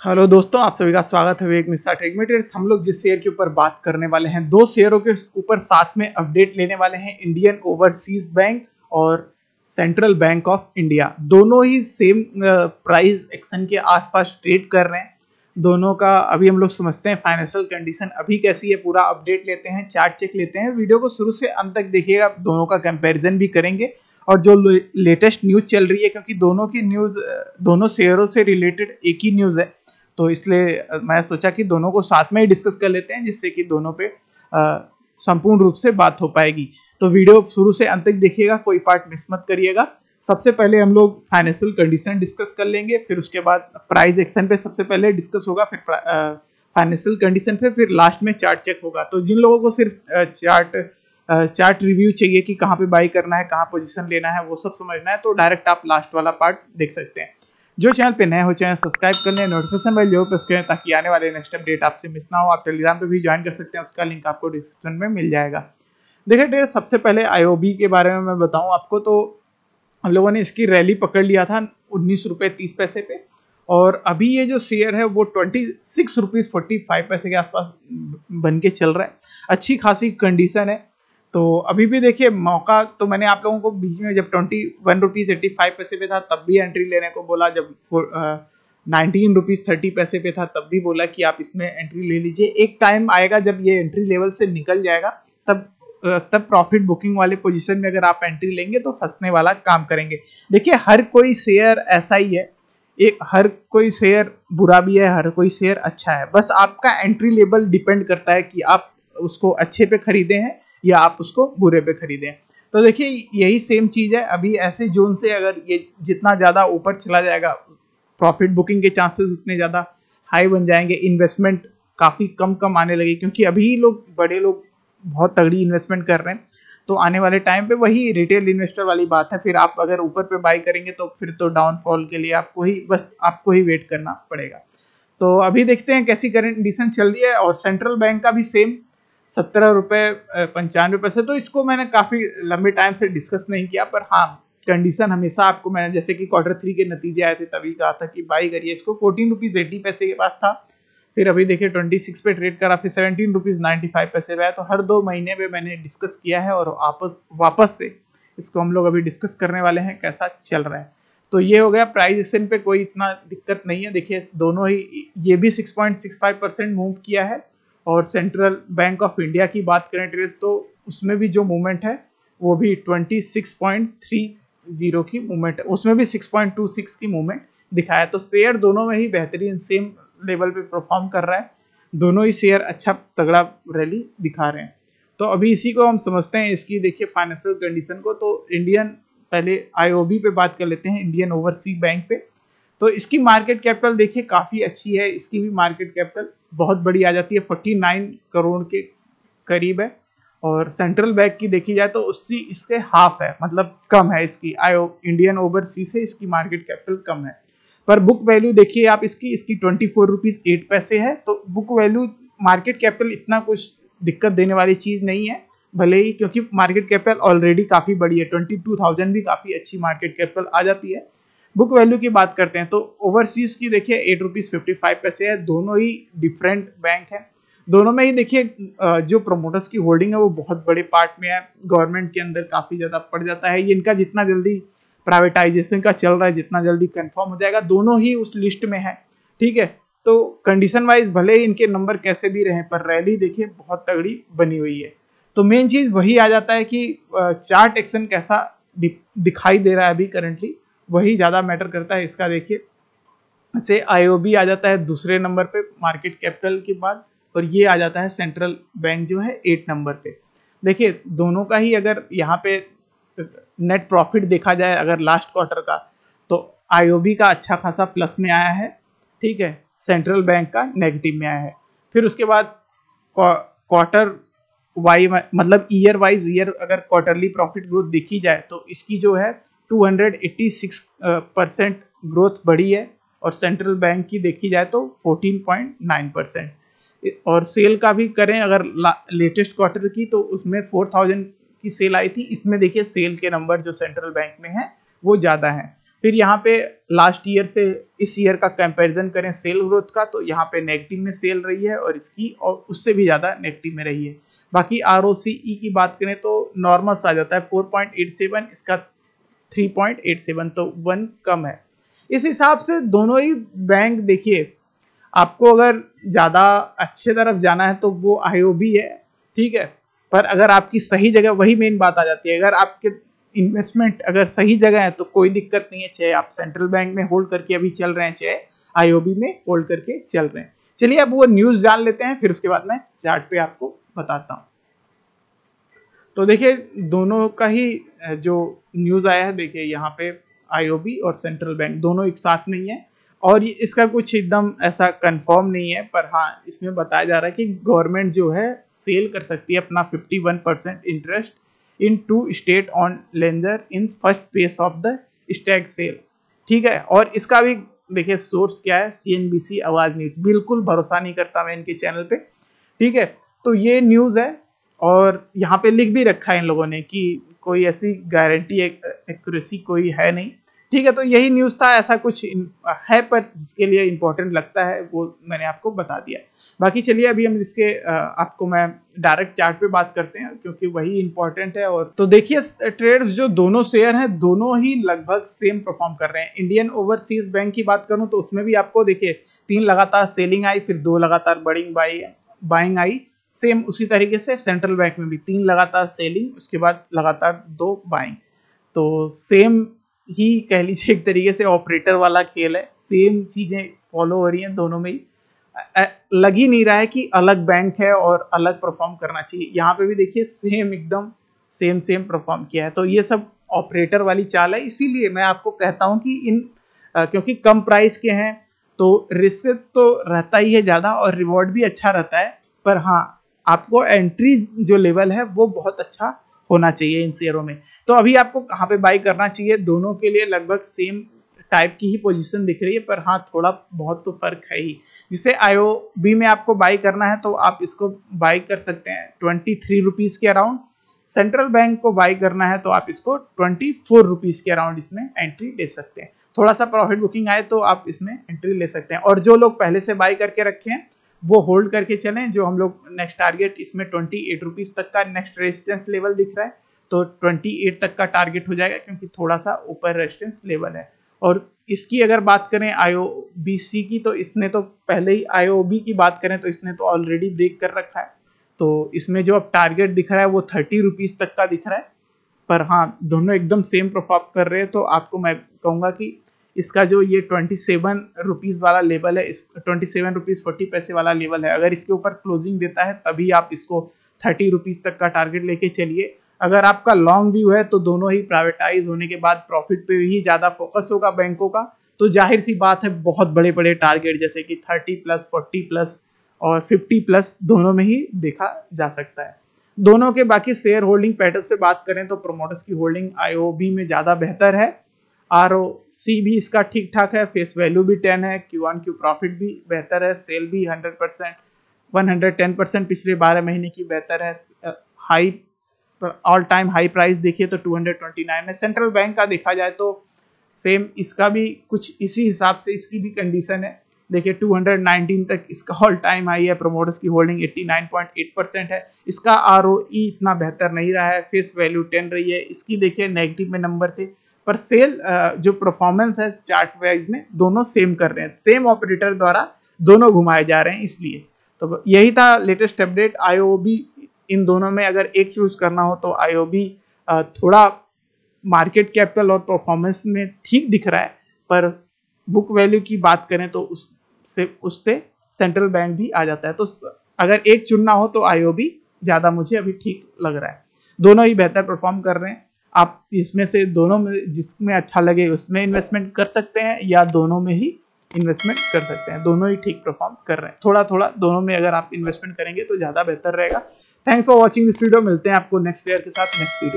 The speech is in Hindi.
हेलो दोस्तों, आप सभी का स्वागत है विवेक मिश्रा टेक मेटेरियल्स हम लोग जिस शेयर के ऊपर बात करने वाले हैं, दो शेयरों के ऊपर साथ में अपडेट लेने वाले हैं, इंडियन ओवरसीज बैंक और सेंट्रल बैंक ऑफ़ इंडिया। दोनों ही सेम प्राइस एक्शन के आसपास ट्रेड कर रहे हैं। दोनों का अभी हम लोग समझते हैं फाइनेंशियल कंडीशन अभी कैसी है, पूरा अपडेट लेते हैं, चार्ट चेक लेते हैं। वीडियो को शुरू से अंत तक देखिएगा, दोनों का कंपैरिजन भी करेंगे। और जो लेटेस्ट न्यूज़ चल रही है, क्योंकि दोनों की न्यूज़ दोनों शेयरों से रिलेटेड एक ही न्यूज़ है तो इसलिए मैं सोचा कि दोनों को साथ में ही डिस्कस कर लेते हैं, जिससे कि दोनों पे संपूर्ण रूप से बात हो पाएगी। तो वीडियो शुरू से अंत तक देखिएगा, कोई पार्ट मिस मत करिएगा। सबसे पहले हम लोग फाइनेंशियल कंडीशन डिस्कस कर लेंगे, फिर उसके बाद प्राइस एक्शन पे सबसे पहले डिस्कस होगा, फिर फाइनेंशियल कंडीशन पे, फिर लास्ट में चार्ट चेक होगा। तो जिन लोगों को सिर्फ़ चार्ट चार्ट रिव्यू चाहिए कि कहाँ पे बाई करना है, कहाँ पोजीशन लेना है, वो सब समझना है तो डायरेक्ट आप लास्ट वाला पार्ट देख सकते हैं। जो चैनल पे नए हो चैनल सब्सक्राइब कर लें नोटिफिकेशन बेल जो प्रेस करें ताकि आने वाले नेक्स्ट अपडेट आपसे मिस ना हो, आप टेलीग्राम पे भी ज्वाइन कर सकते हैं, उसका लिंक आपको डिस्क्रिप्शन में मिल जाएगा। देखिए सबसे पहले आईओबी के बारे में मैं बताऊँ आपको तो हम लोगों ने इसकी रैली पकड़ लिया था उन्नीस रुपये तीस पैसे पे, और अभी ये जो शेयर है, वो twenty six rupees forty five पैसे के आसपास बन के चल रहा है। अच्छी खासी कंडीशन है तो अभी भी देखिए, मौका तो मैंने आप लोगों को बीच में जब twenty one rupees eighty five पैसे पे था, तब भी एंट्री लेने को बोला। जब नाइनटीन रुपीज़ थर्टी पैसे पे था, तब भी बोला कि आप इसमें एंट्री ले लीजिए। एक टाइम आएगा जब ये एंट्री लेवल से निकल जाएगा, तब तब प्रॉफिट बुकिंग वाले पोजीशन में अगर आप एंट्री लेंगे तो फंसने वाला काम करेंगे। देखिए, हर कोई शेयर ऐसा ही है। एक हर कोई शेयर बुरा भी है, हर कोई शेयर अच्छा है। बस आपका एंट्री लेवल डिपेंड करता है कि आप उसको अच्छे पे खरीदे हैं या आप उसको बुरे पे खरीदे। तो देखिए, यही सेम चीज़ है। अभी ऐसे जोन से अगर ये जितना ज़्यादा ऊपर चला जाएगा प्रॉफिट बुकिंग के चांसेस उतने ज़्यादा हाई बन जाएँगे। इन्वेस्टमेंट काफ़ी कम कम आने लगे, क्योंकि अभी लोग, बड़े लोग बहुत तगड़ी इन्वेस्टमेंट कर रहे हैं। तो आने वाले टाइम पे वही रिटेल इन्वेस्टर वाली बात है। फिर आप अगर ऊपर पे बाई करेंगे तो फिर तो डाउनफॉल के लिए आपको ही, बस आपको ही वेट करना पड़ेगा। तो अभी देखते हैं कैसी करंट कंडीशन चल रही है। और सेंट्रल बैंक का भी सेम सत्रह रुपये पंचानवे पैसे तो इसको मैंने काफ़ी लंबे टाइम से डिस्कस नहीं किया, पर हाँ कंडीशन हमेशा आपको मैंने, जैसे कि क्वार्टर थ्री के नतीजे आए थे, तभी कहा था कि बाई करिए इसको। फोर्टीन रुपीज़ एटी पैसे के पास था, फिर अभी देखिए 26 पे ट्रेड करा, फिर सेवनटीन रुपीज़ नाइन्टी फाइव पैसे पे तो हर दो महीने में मैंने डिस्कस किया है और वापस वापस से इसको हम लोग अभी डिस्कस करने वाले हैं, कैसा चल रहा है। तो ये हो गया प्राइजेशन पे कोई इतना दिक्कत नहीं है। देखिए, दोनों ही, ये भी 6.65 परसेंट मूव किया है और सेंट्रल बैंक ऑफ़ इंडिया की बात करें ट्रेस तो उसमें भी जो मूवमेंट है, वो भी 26.30 की मूवमेंट है। उसमें भी 6.26 की मूवमेंट दिखाया तो शेयर दोनों में ही बेहतरीन सेम लेवल पे परफॉर्म कर रहा है। दोनों ही शेयर अच्छा तगड़ा रैली दिखा रहे हैं। तो अभी इसी को हम समझते हैं, इसकी देखिए फाइनेंशियल कंडीशन को। तो इंडियन पहले आईओबी पे बात कर लेते हैं इंडियन ओवरसी बैंक पे। तो इसकी मार्केट कैपिटल देखिए काफ़ी अच्छी है, इसकी भी मार्केट कैपिटल बहुत बड़ी आ जाती है 49 करोड़ के करीब है। और सेंट्रल बैंक की देखी जाए तो उसकी इसके हाफ़ है मतलब कम है इसकी। आई इंडियन ओवरसी से इसकी मार्केट कैपिटल कम है। पर बुक वैल्यू देखिए आप इसकी इसकी ट्वेंटी फोर रुपीज़ एट पैसे है तो बुक वैल्यू मार्केट कैपिटल इतना कुछ दिक्कत देने वाली चीज़ नहीं है, भले ही, क्योंकि मार्केट कैपिटल ऑलरेडी काफ़ी बड़ी है ट्वेंटी टू थाउज़ेंड भी काफ़ी अच्छी मार्केट कैपिटल आ जाती है। बुक वैल्यू की बात करते हैं तो ओवरसीज की देखिए एट रुपीज़ फिफ्टी फाइव पैसे है, दोनों ही डिफरेंट बैंक है। दोनों में ही देखिए जो प्रोमोटर्स की होल्डिंग है, वो बहुत बड़े पार्ट में है। गवर्नमेंट के अंदर काफ़ी ज़्यादा पड़ जाता है। इनका जितना जल्दी प्राइवेटाइजेशन का चल रहा है, जितना जल्दी कंफर्म हो जाएगा, दोनों ही उस लिस्ट में है। ठीक है? तो कंडीशन वाइज भले ही इनके नंबर कैसे भी रहे, पर रैली देखिए, बहुत तगड़ी बनी हुई है। तो मेन चीज़ वही आ जाता है कि चार्ट एक्शन कैसा दिखाई दे रहा है अभी करंटली वही ज़्यादा मैटर करता है इसका, देखिए। से आईओबी आ जाता है दूसरे नंबर पे, मार्केट कैपिटल के बाद, और ये आ जाता है सेंट्रल बैंक जो है एट नंबर पे। देखिए, दोनों का ही अगर यहाँ पे नेट प्रॉफिट देखा जाए, अगर लास्ट क्वार्टर का तो आईओबी का अच्छा खासा प्लस में आया है, ठीक है? सेंट्रल बैंक का नेगेटिव में आया है। फिर उसके बाद क्वार्टर वाई मतलब ईयर वाइज, ईयर अगर क्वार्टरली प्रॉफिट ग्रोथ देखी जाए तो इसकी जो है 286 परसेंट ग्रोथ बढ़ी है और सेंट्रल बैंक की देखी जाए तो 14.9 परसेंट। और सेल का भी करें, अगर लेटेस्ट क्वार्टर की तो उसमें 4000 की सेल आई थी। इसमें देखिए सेल के नंबर जो सेंट्रल बैंक में है, वो ज़्यादा है। फिर यहाँ पे लास्ट ईयर से इस ईयर का कंपैरिजन करें सेल ग्रोथ का तो यहाँ पे नेगेटिव में सेल रही है और इसकी, और उससे भी ज़्यादा नेगेटिव में रही है। बाकी आर की बात करें तो नॉर्मल आ जाता है 4.87 इसका 3.87 तो वन कम है। इस हिसाब से दोनों ही बैंक देखिए, आपको अगर ज़्यादा अच्छे तरफ़ जाना है तो वो आई है, ठीक है। पर अगर आपकी सही जगह, वही मेन बात आ जाती है, अगर आपके इन्वेस्टमेंट अगर सही जगह है तो कोई दिक्कत नहीं है, चाहे आप सेंट्रल बैंक में होल्ड करके अभी चल रहे हैं, चाहे आईओबी में होल्ड करके चल रहे हैं। चलिए अब वो न्यूज़ जान लेते हैं, फिर उसके बाद मैं चार्ट पे आपको बताता हूँ। तो देखिए, दोनों का ही जो न्यूज़ आया है, देखिए, यहाँ पे आईओबी और सेंट्रल बैंक दोनों एक साथ नहीं है। और इसका कुछ एकदम ऐसा कंफर्म नहीं है, पर हाँ इसमें बताया जा रहा है कि गवर्नमेंट जो है सेल कर सकती है अपना 51 percent interest in two state on lender in first pace of the stag sale ठीक है? और इसका भी, देखिए सोर्स क्या है? सीएनबीसी आवाज़ न्यूज़। बिल्कुल भरोसा नहीं करता मैं इनके चैनल पे। ठीक है? तो ये न्यूज़ है। और यहाँ पे लिख भी रखा है इन लोगों ने कि कोई ऐसी गारंटी एक्यूरेसी कोई है नहीं। ठीक है तो यही न्यूज़ था, ऐसा कुछ है, पर जिसके लिए इम्पोर्टेंट लगता है, वो मैंने आपको बता दिया। बाकी चलिए, अभी हम इसके आपको मैं डायरेक्ट चार्ट पे बात करते हैं, क्योंकि वही इम्पोर्टेंट है और तो देखिए ट्रेड्स जो दोनों शेयर हैं, दोनों ही लगभग सेम परफॉर्म कर रहे हैं। इंडियन ओवरसीज बैंक की बात करूँ तो उसमें भी आपको देखिए, तीन लगातार सेलिंग आई, फिर दो लगातार बड़िंग बाई बाइंग आई। सेम उसी तरीके से सेंट्रल बैंक में भी तीन लगातार सेलिंग उसके बाद लगातार दो बाइंग तो सेम ही कह लीजिए एक तरीके से ऑपरेटर वाला खेल है। सेम चीज़ें फॉलो हो रही हैं दोनों में ही। लग ही नहीं रहा है कि अलग बैंक है और अलग परफॉर्म करना चाहिए। यहाँ पे भी देखिए सेम एकदम सेम सेम परफॉर्म किया है। तो ये सब ऑपरेटर वाली चाल है। इसीलिए मैं आपको कहता हूँ कि इन आ, क्योंकि कम प्राइस के हैं तो रिस्क तो रहता ही है ज़्यादा और रिवॉर्ड भी अच्छा रहता है। पर हाँ आपको एंट्री जो लेवल है, वो बहुत अच्छा होना चाहिए इन शेयरों में। तो अभी आपको कहाँ पे बाई करना चाहिए, दोनों के लिए लगभग सेम टाइप की ही पोजीशन दिख रही है, पर हाँ थोड़ा बहुत तो फ़र्क है ही। जिसे आईओ बी में आपको बाई करना है तो आप इसको बाई कर सकते हैं ट्वेंटी थ्री रुपीज़ के अराउंड सेंट्रल बैंक को बाई करना है तो आप इसको ट्वेंटी फोर रुपीज़ के अराउंड इसमें एंट्री ले सकते हैं। थोड़ा सा प्रॉफिट बुकिंग आए तो आप इसमें एंट्री ले सकते हैं। और जो लोग पहले से बाई करके रखे हैं वो होल्ड करके चलें, जो हम लोग नेक्स्ट टारगेट इसमें ट्वेंटी एट रुपीज़ तक का नेक्स्ट रेजिस्टेंस लेवल दिख रहा है। तो 28 तक का टारगेट हो जाएगा, क्योंकि थोड़ा सा ऊपर रेजिस्टेंस लेवल है। और इसकी अगर बात करें आईओबीसी की तो इसने तो पहले ही आईओबी की बात करें तो इसने तो ऑलरेडी ब्रेक कर रखा है। तो इसमें जो अब टारगेट दिख रहा है, वो थर्टी रुपीज़ तक का दिख रहा है। पर हाँ दोनों एकदम सेम परफॉर्म कर रहे हैं तो आपको मैं कहूँगा कि इसका जो ये ट्वेंटी सेवन रुपीज़ वाला लेवल है, इस ट्वेंटी सेवन रुपीज़ फोर्टी पैसे वाला लेवल है। अगर इसके ऊपर क्लोजिंग देता है, तभी आप इसको थर्टी रुपीज़ तक का टारगेट लेके चलिए। अगर आपका लॉन्ग व्यू है तो दोनों ही प्राइवेटाइज होने के बाद प्रॉफिट पे ही ज़्यादा फोकस होगा बैंकों का। तो ज़ाहिर सी बात है, बहुत बड़े बड़े टारगेट जैसे कि थर्टी प्लस फोर्टी प्लस और फिफ्टी प्लस दोनों में ही देखा जा सकता है। दोनों के बाकी शेयर होल्डिंग पैटर्न से बात करें तो प्रोमोटर्स की होल्डिंग आईओबी में ज़्यादा बेहतर है। आर सी भी इसका ठीक ठाक है फेस वैल्यू भी टेन है क्यू वन क्यू प्रॉफिट भी बेहतर है सेल भी hundred percent one hundred ten percent पिछले बारह महीने की बेहतर है high all time high price देखिए तो 229 है। सेंट्रल बैंक का देखा जाए तो सेम इसका भी कुछ इसी हिसाब से इसकी भी कंडीशन है। देखिए 219 तक इसका ऑल टाइम हाई है प्रोमोटर्स की होल्डिंग 89.8 परसेंट है। इसका आर इतना बेहतर नहीं रहा है फेस वैल्यू 10 रही है। इसकी देखिए नेगेटिव में नंबर थे। पर सेल जो परफॉर्मेंस है चार्ट वाइज में, दोनों सेम कर रहे हैं। सेम ऑपरेटर द्वारा दोनों घुमाए जा रहे हैं इसलिए। तो यही था लेटेस्ट अपडेट आईओबी इन दोनों में अगर एक चूज़ करना हो तो आईओबी थोड़ा मार्केट कैपिटल और परफॉर्मेंस में ठीक दिख रहा है। पर बुक वैल्यू की बात करें तो उससे उससे सेंट्रल बैंक भी आ जाता है। तो अगर एक चुनना हो तो आईओबी ज़्यादा मुझे अभी ठीक लग रहा है। दोनों ही बेहतर परफॉर्म कर रहे हैं। आप इसमें से दोनों में जिसमें अच्छा लगे उसमें इन्वेस्टमेंट कर सकते हैं या दोनों में ही इन्वेस्टमेंट कर सकते हैं। दोनों ही ठीक परफॉर्म कर रहे हैं। थोड़ा थोड़ा दोनों में अगर आप इन्वेस्टमेंट करेंगे तो ज़्यादा बेहतर रहेगा। Thanks for watching this video मिलते हैं आपको नेक्स्ट ईयर के साथ नेक्स्ट वीडियो